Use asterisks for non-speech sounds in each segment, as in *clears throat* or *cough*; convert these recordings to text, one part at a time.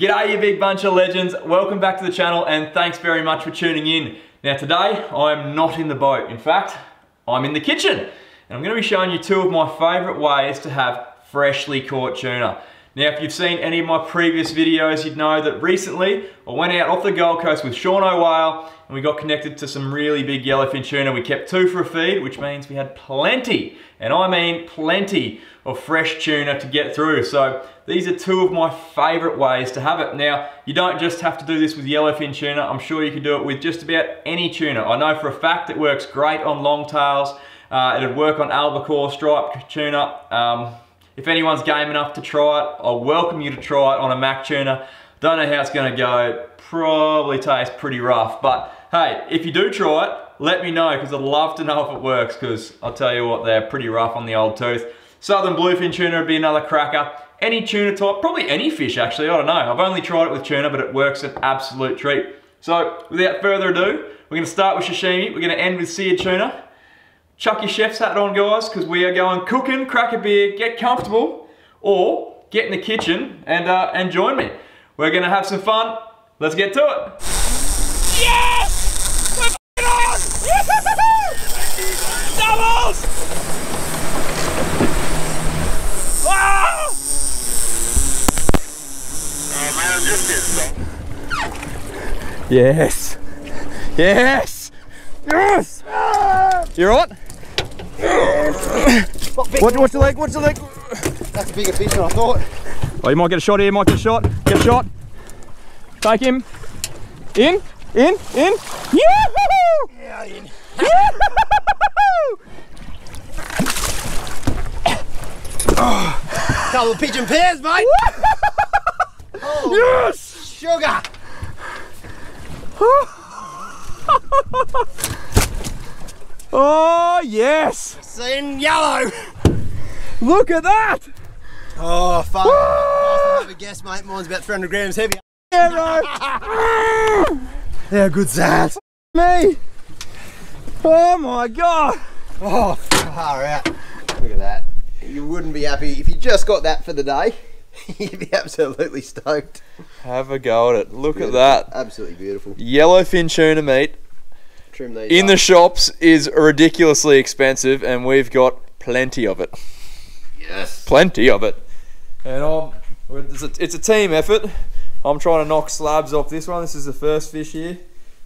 G'day you big bunch of legends, welcome back to the channel and thanks very much for tuning in. Now today, I'm not in the boat. In fact, I'm in the kitchen. And I'm gonna be showing you two of my favorite ways to have freshly caught tuna. Now, if you've seen any of my previous videos, you'd know that recently I went out off the Gold Coast with Shauno Whale and we got connected to some really big yellowfin tuna. We kept two for a feed, which means we had plenty, and I mean plenty, of fresh tuna to get through. So these are two of my favorite ways to have it. Now, you don't just have to do this with yellowfin tuna. I'm sure you can do it with just about any tuna. I know for a fact it works great on longtails. Uh, it'd work on albacore, striped tuna. Um, if anyone's game enough to try it, I welcome you to try it on a mac tuna. Don't know how it's gonna go. Probably tastes pretty rough, but hey, if you do try it, let me know because I'd love to know if it works because I'll tell you what, they're pretty rough on the old tooth. Southern bluefin tuna would be another cracker. Any tuna type, probably any fish actually, I don't know. I've only tried it with tuna, but it works an absolute treat. So without further ado, we're gonna start with sashimi, we're gonna end with seared tuna, Chuck your chef's hat on, guys, because we are going cooking, crack a beer, get comfortable, or get in the kitchen and, uh, and join me. We're gonna have some fun. Let's get to it. Yes! We're on! Doubles! Wow! Yes. Yes. Yes. You're right? Watch, watch the leg, watch the leg. That's a bigger fish than I thought. Oh, you might get a shot here, might get a shot. Get a shot. Take him. In, in, in. Yahoo! Yeah, in. Couple of pigeon pairs, mate. Oh, yes! Sugar. *laughs* Oh, yes! Seen yellow. Look at that! Oh, fuck. Ah. nice to have a guess, mate. Mine's about 300 grams heavy. Yeah, bro! How good's that? Me! Oh my god! Oh, far out. Look at that. You wouldn't be happy if you just got that for the day. *laughs* You'd be absolutely stoked. Have a go at it. Look Beautiful. at that. Absolutely beautiful. Yellowfin tuna meat Trim these in up. the shops is ridiculously expensive and we've got plenty of it. Yes. Plenty of it. And I'm, it's a, it's a team effort. I'm trying to knock slabs off this one. This is the first fish here.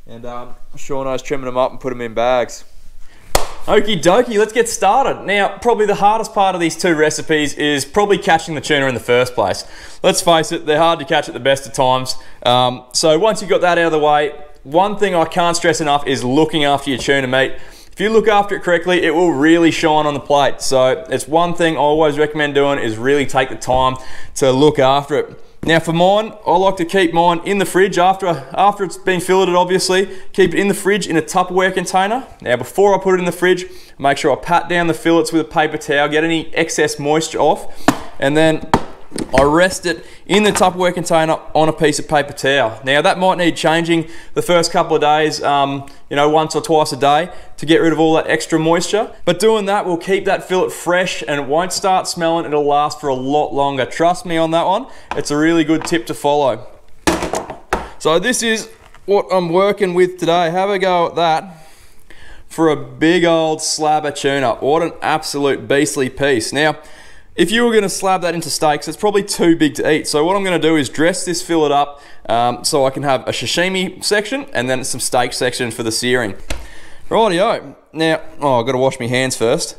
And um, Shauno's trimming them up and put them in bags. Okie dokie, let's get started. Now, probably the hardest part of these two recipes is probably catching the tuna in the first place. Let's face it, they're hard to catch at the best of times. Um, so once you've got that out of the way, one thing I can't stress enough is looking after your tuna mate. If you look after it correctly, it will really shine on the plate. So it's one thing I always recommend doing is really take the time to look after it. Now for mine, I like to keep mine in the fridge after, after it's been filleted obviously. Keep it in the fridge in a Tupperware container. Now before I put it in the fridge, make sure I pat down the fillets with a paper towel, get any excess moisture off, and then I rest it in the Tupperware container on a piece of paper towel. Now that might need changing the first couple of days, um, you know, once or twice a day to get rid of all that extra moisture. But doing that will keep that fillet fresh and it won't start smelling. It'll last for a lot longer. Trust me on that one. It's a really good tip to follow. So this is what I'm working with today. Have a go at that for a big old slab of tuna. What an absolute beastly piece. Now, if you were going to slab that into steaks, it's probably too big to eat. So what I'm going to do is dress this fillet up um, so I can have a sashimi section and then some steak section for the searing. Rightio. Now, oh, I've got to wash my hands first.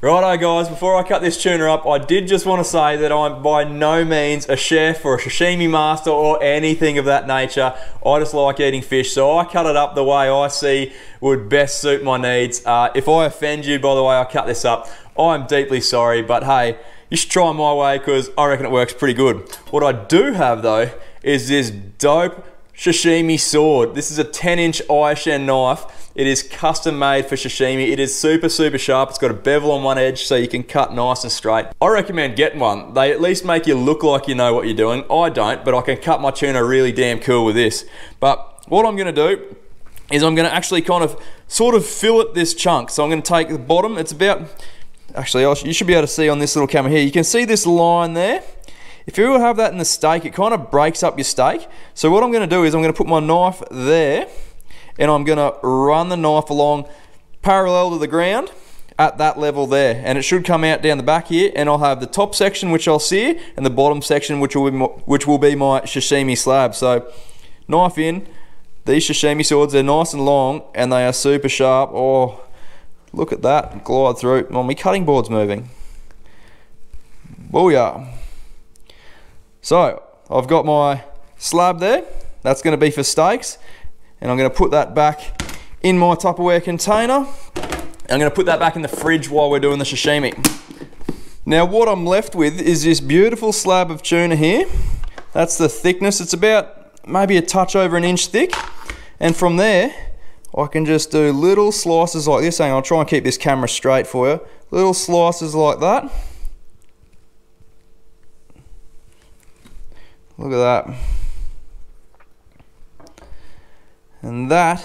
Righto guys, before I cut this tuna up, I did just want to say that I'm by no means a chef or a sashimi master or anything of that nature. I just like eating fish, so I cut it up the way I see would best suit my needs. Uh, if I offend you by the way I cut this up, I'm deeply sorry, but hey, you should try my way because I reckon it works pretty good. What I do have though is this dope sashimi sword. This is a 10 inch Aishen knife. It is custom made for sashimi. It is super, super sharp. It's got a bevel on one edge so you can cut nice and straight. I recommend getting one. They at least make you look like you know what you're doing. I don't, but I can cut my tuna really damn cool with this. But what I'm gonna do is I'm gonna actually kind of sort of fillet this chunk. So I'm gonna take the bottom, it's about, actually you should be able to see on this little camera here, you can see this line there? if you have that in the steak, it kind of breaks up your steak. So what I'm going to do is I'm going to put my knife there and I'm going to run the knife along parallel to the ground at that level there. And it should come out down the back here and I'll have the top section which I'll sear and the bottom section which will be my, which will be my sashimi slab. So knife in. These sashimi swords they're nice and long and they are super sharp. Oh look at that glide through oh, my cutting board's moving booyah so I've got my slab there that's going to be for steaks and I'm going to put that back in my Tupperware container I'm going to put that back in the fridge while we're doing the sashimi. Now what I'm left with is this beautiful slab of tuna here. That's the thickness. It's about maybe a touch over an inch thick. And from there, I can just do little slices like this. Hang on, I'll try and keep this camera straight for you. Little slices like that. Look at that. And that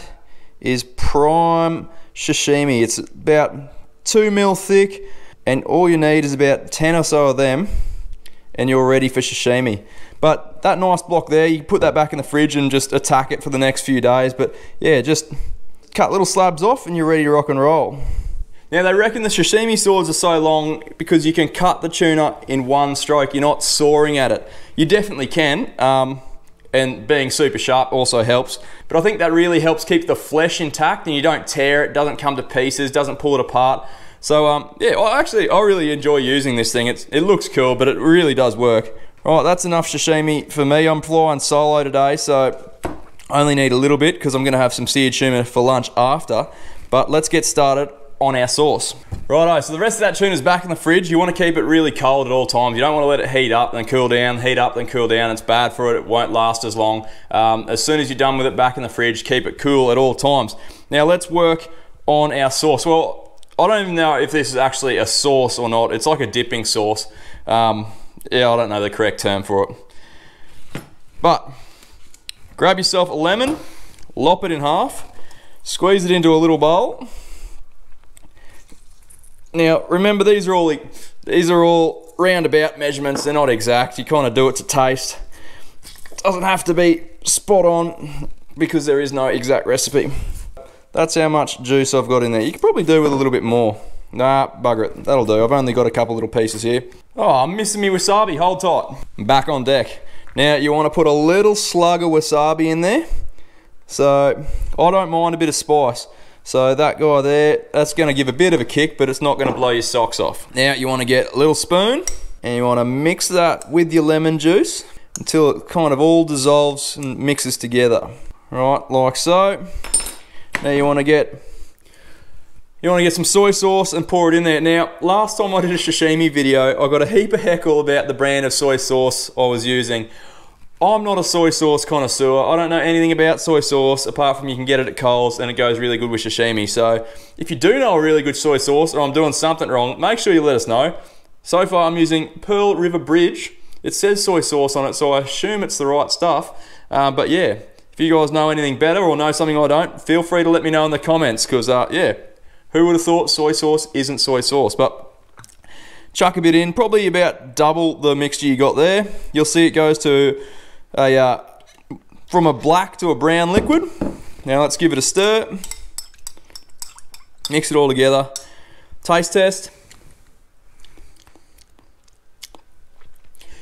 is prime sashimi. It's about two mil thick and all you need is about 10 or so of them and you're ready for sashimi. But that nice block there, you put that back in the fridge and just attack it for the next few days. But yeah, just cut little slabs off and you're ready to rock and roll. Now they reckon the sashimi swords are so long because you can cut the tuna in one stroke. You're not sawing at it. You definitely can. Um, and being super sharp also helps. But I think that really helps keep the flesh intact and you don't tear it, doesn't come to pieces, doesn't pull it apart. So um, yeah, well, actually I really enjoy using this thing. It's, it looks cool, but it really does work. All right, that's enough sashimi for me. I'm flying solo today, so I only need a little bit because I'm gonna have some seared tuna for lunch after. But let's get started on our sauce. Righto, so the rest of that tuna is back in the fridge. You want to keep it really cold at all times. You don't want to let it heat up, then cool down, heat up, then cool down. It's bad for it. It won't last as long. Um, as soon as you're done with it back in the fridge, keep it cool at all times. Now let's work on our sauce. Well, I don't even know if this is actually a sauce or not. It's like a dipping sauce. Um, yeah, I don't know the correct term for it. But grab yourself a lemon, lop it in half, squeeze it into a little bowl now, remember these are all these are all roundabout measurements. They're not exact. You kind of do it to taste. Doesn't have to be spot on because there is no exact recipe. That's how much juice I've got in there. You could probably do with a little bit more. Nah, bugger it. That'll do. I've only got a couple little pieces here. Oh, I'm missing me wasabi. Hold tight. Back on deck. Now, you want to put a little slug of wasabi in there. So, I don't mind a bit of spice. So that guy there, that's going to give a bit of a kick, but it's not going to blow your socks off. Now you want to get a little spoon and you want to mix that with your lemon juice until it kind of all dissolves and mixes together. Right, like so. Now you want to get you want to get some soy sauce and pour it in there. Now, last time I did a sashimi video, I got a heap of heckle about the brand of soy sauce I was using. I'm not a soy sauce connoisseur. I don't know anything about soy sauce apart from you can get it at Coles and it goes really good with sashimi. So if you do know a really good soy sauce or I'm doing something wrong, make sure you let us know. So far I'm using Pearl River Bridge. It says soy sauce on it, so I assume it's the right stuff. Uh, but yeah, if you guys know anything better or know something I don't, feel free to let me know in the comments because uh, yeah, who would have thought soy sauce isn't soy sauce? But chuck a bit in, probably about double the mixture you got there. You'll see it goes to a, uh, from a black to a brown liquid. Now let's give it a stir. Mix it all together. Taste test.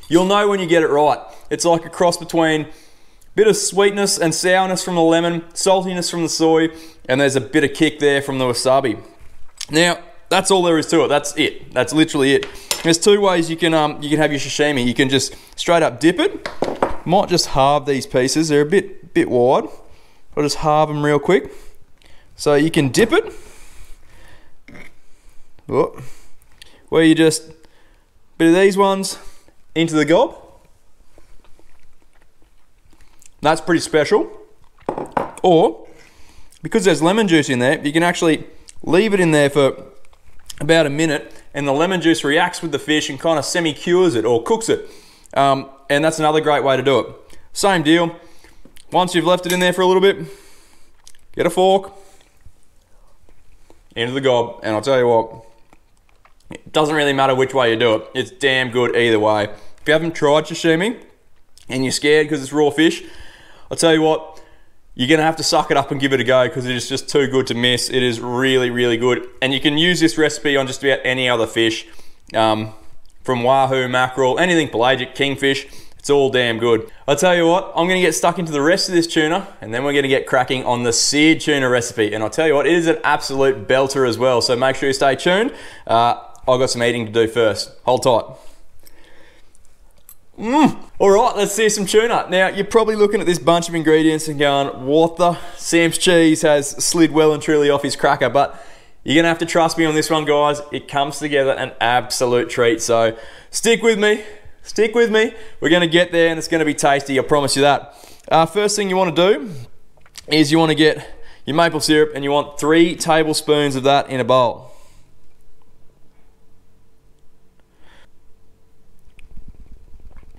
You'll know when you get it right. It's like a cross between a bit of sweetness and sourness from the lemon, saltiness from the soy, and there's a bit of kick there from the wasabi. Now, that's all there is to it. That's it. That's literally it. There's two ways you can um, you can have your sashimi. You can just straight up dip it, might just halve these pieces. They're a bit, bit wide. I'll just halve them real quick. So you can dip it. Oh, where you just, bit of these ones into the gob. That's pretty special. Or, because there's lemon juice in there, you can actually leave it in there for about a minute and the lemon juice reacts with the fish and kind of semi-cures it or cooks it. Um, and that's another great way to do it. Same deal. Once you've left it in there for a little bit, get a fork, into the gob, and I'll tell you what, it doesn't really matter which way you do it. It's damn good either way. If you haven't tried sashimi and you're scared because it's raw fish, I'll tell you what, you're gonna have to suck it up and give it a go because it is just too good to miss. It is really, really good. And you can use this recipe on just about any other fish, um, from wahoo, mackerel, anything pelagic, kingfish. It's all damn good. I'll tell you what, I'm gonna get stuck into the rest of this tuna and then we're gonna get cracking on the seared tuna recipe. And I'll tell you what, it is an absolute belter as well. So make sure you stay tuned. Uh, I've got some eating to do first. Hold tight. Mmm. All right, let's see some tuna. Now, you're probably looking at this bunch of ingredients and going, what the? Sam's cheese has slid well and truly off his cracker, but you're gonna have to trust me on this one, guys. It comes together an absolute treat. So stick with me, stick with me. We're gonna get there and it's gonna be tasty, I promise you that. Uh, first thing you wanna do is you wanna get your maple syrup and you want three tablespoons of that in a bowl.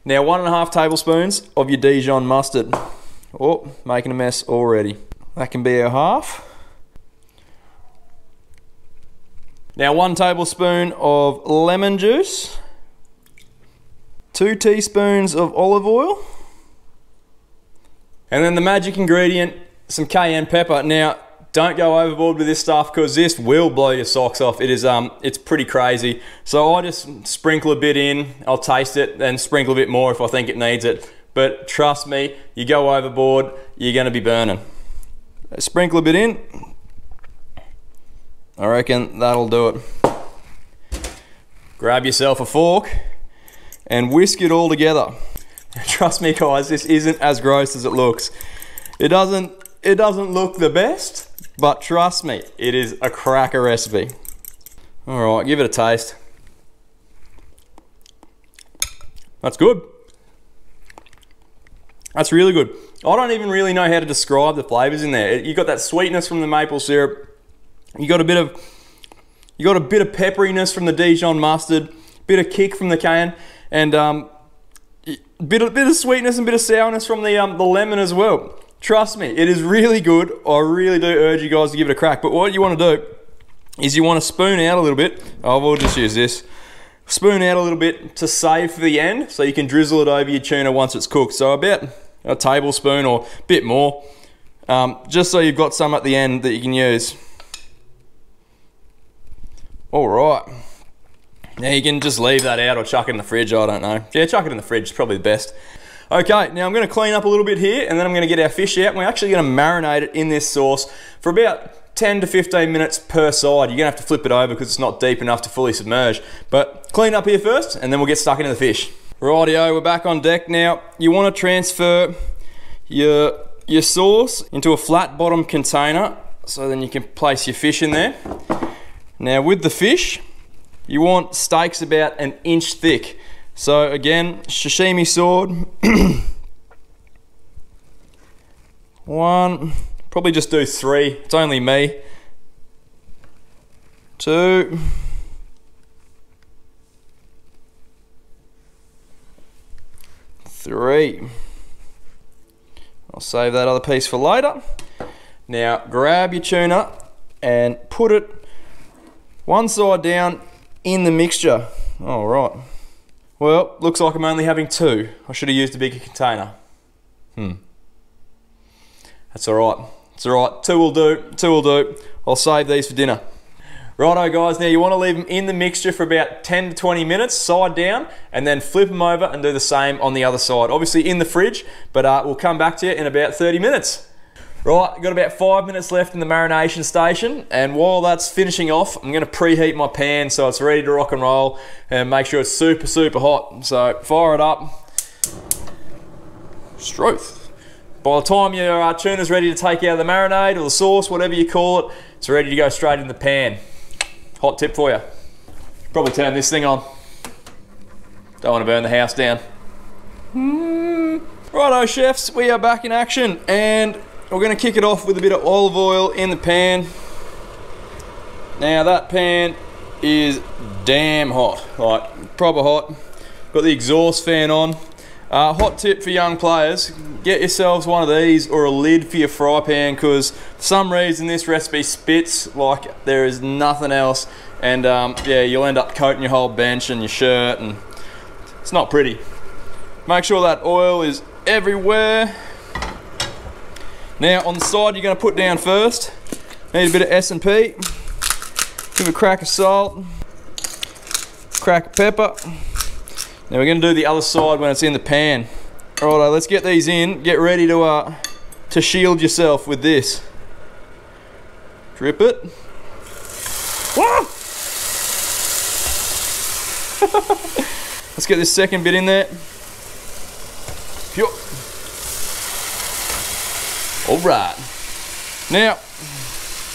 Now, one and a half tablespoons of your Dijon mustard. Oh, making a mess already. That can be a half. Now, one tablespoon of lemon juice. Two teaspoons of olive oil. And then the magic ingredient, some cayenne pepper. Now, don't go overboard with this stuff because this will blow your socks off. It is um, it's pretty crazy. So I just sprinkle a bit in. I'll taste it, then sprinkle a bit more if I think it needs it. But trust me, you go overboard, you're going to be burning. Sprinkle a bit in. I reckon that'll do it. Grab yourself a fork and whisk it all together. *laughs* Trust me guys, this isn't as gross as it looks. It doesn't it doesn't look the best, but trust me, it is a cracker recipe. All right, give it a taste. That's good. That's really good. I don't even really know how to describe the flavors in there. You got that sweetness from the maple syrup. You got a bit of, you got a bit of pepperiness from the Dijon mustard, bit of kick from the cayenne, and um, bit of, bit of sweetness and bit of sourness from the um, the lemon as well. Trust me, it is really good. I really do urge you guys to give it a crack. But what you want to do is you want to spoon out a little bit. Oh, we'll just use this. Spoon out a little bit to save for the end so you can drizzle it over your tuna once it's cooked. So about a tablespoon or a bit more, um, just so you've got some at the end that you can use. All right. Now you can just leave that out or chuck it in the fridge, I don't know. Yeah, chuck it in the fridge, it's probably the best. Okay, now I'm gonna clean up a little bit here and then I'm gonna get our fish out and we're actually gonna marinate it in this sauce for about 10 to 15 minutes per side. You're gonna have to flip it over because it's not deep enough to fully submerge. But clean up here first and then we'll get stuck into the fish. Rightio, we're back on deck now. You wanna transfer your, your sauce into a flat bottom container so then you can place your fish in there. Now with the fish, you want steaks about an inch thick. So again, sashimi sword. *clears throat* One, probably just do three. It's only me. Two. Three. I'll save that other piece for later. Now grab your tuna and put it one side down in the mixture. All right. Well, looks like I'm only having two. I should have used a bigger container. Hmm. That's alright. It's alright. Two will do. Two will do. I'll save these for dinner. Righto guys, now you want to leave them in the mixture for about 10 to 20 minutes, side down, and then flip them over and do the same on the other side. Obviously in the fridge, but uh, we'll come back to you in about 30 minutes. Right, got about five minutes left in the marination station, and while that's finishing off, I'm gonna preheat my pan so it's ready to rock and roll, and make sure it's super, super hot. So fire it up. Struth. By the time your uh, tuna's ready to take out the marinade or the sauce, whatever you call it, it's ready to go straight in the pan. Hot tip for you. Probably turn this thing on. Don't want to burn the house down. Righto chefs, we are back in action and we're going to kick it off with a bit of olive oil in the pan. Now that pan is damn hot, like proper hot. Got the exhaust fan on. Uh, hot tip for young players, get yourselves one of these or a lid for your fry pan because for some reason this recipe spits like there is nothing else and um, yeah, you'll end up coating your whole bench and your shirt and it's not pretty. Make sure that oil is everywhere. Now on the side you're going to put down first. Need a bit of S&P. Give a crack of salt. Crack of pepper. Now we're going to do the other side when it's in the pan. Alright, let's get these in. Get ready to uh, to shield yourself with this. Drip it. *laughs* Let's get this second bit in there. Phew. All right. Now,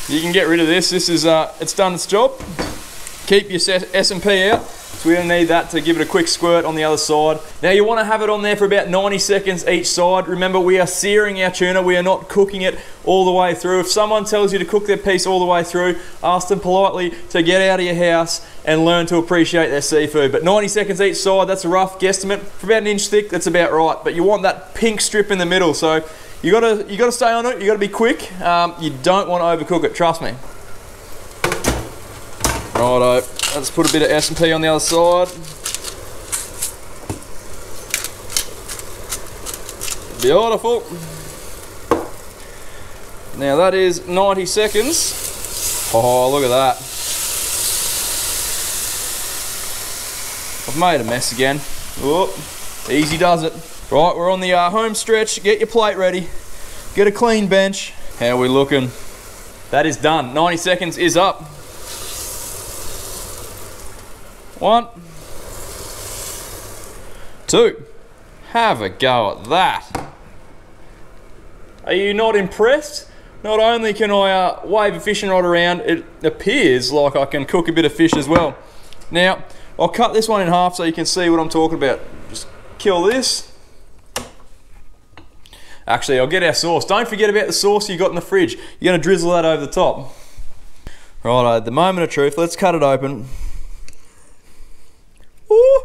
you can get rid of this. This is, uh, it's done its job. Keep your S&P out. So we don't need that to give it a quick squirt on the other side. Now you want to have it on there for about 90 seconds each side. Remember, we are searing our tuna. We are not cooking it all the way through. If someone tells you to cook their piece all the way through, ask them politely to get out of your house and learn to appreciate their seafood. But 90 seconds each side, that's a rough guesstimate. For about an inch thick, that's about right. But you want that pink strip in the middle. So you gotta, you gotta stay on it. You gotta be quick. Um, you don't want to overcook it, trust me. Righto. Let's put a bit of S&P on the other side. Beautiful. Now that is 90 seconds. Oh, look at that. I've made a mess again. Whoop. Easy does it. Right, we're on the uh, home stretch. Get your plate ready. Get a clean bench. How are we looking? That is done. 90 seconds is up. One. Two. Have a go at that. Are you not impressed? Not only can I uh, wave a fishing rod around, it appears like I can cook a bit of fish as well. Now, I'll cut this one in half so you can see what I'm talking about. Just kill this. Actually, I'll get our sauce. Don't forget about the sauce you got in the fridge. You're gonna drizzle that over the top. Right, at the moment of truth, let's cut it open. Ooh.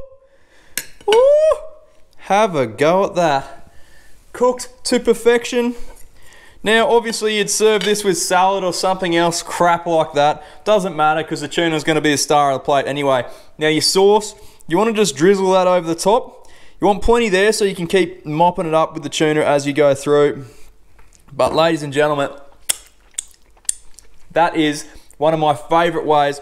Ooh. Have a go at that. Cooked to perfection. Now, obviously, you'd serve this with salad or something else crap like that. Doesn't matter because the tuna's going to be the star of the plate anyway. Now, your sauce, you want to just drizzle that over the top. You want plenty there so you can keep mopping it up with the tuna as you go through. But, ladies and gentlemen, that is one of my favourite ways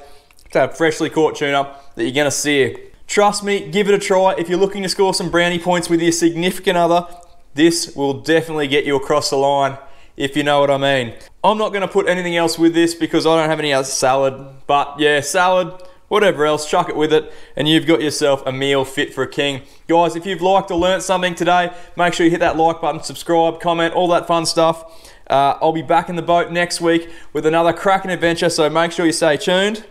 to have freshly caught tuna that you're going to sear. Trust me, give it a try. If you're looking to score some brownie points with your significant other, this will definitely get you across the line, if you know what I mean. I'm not gonna put anything else with this because I don't have any other salad, but yeah, salad, whatever else, chuck it with it, and you've got yourself a meal fit for a king. Guys, if you've liked or learnt something today, make sure you hit that like button, subscribe, comment, all that fun stuff. Uh, I'll be back in the boat next week with another cracking adventure, so make sure you stay tuned.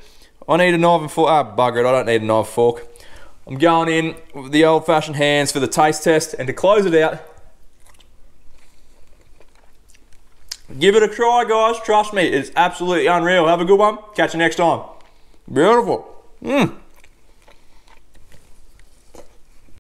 I need a knife and fork. Ah, bugger it, I don't need a knife fork. I'm going in with the old fashioned hands for the taste test and to close it out. Give it a try, guys. Trust me, it's absolutely unreal. Have a good one. Catch you next time. Beautiful. Mmm.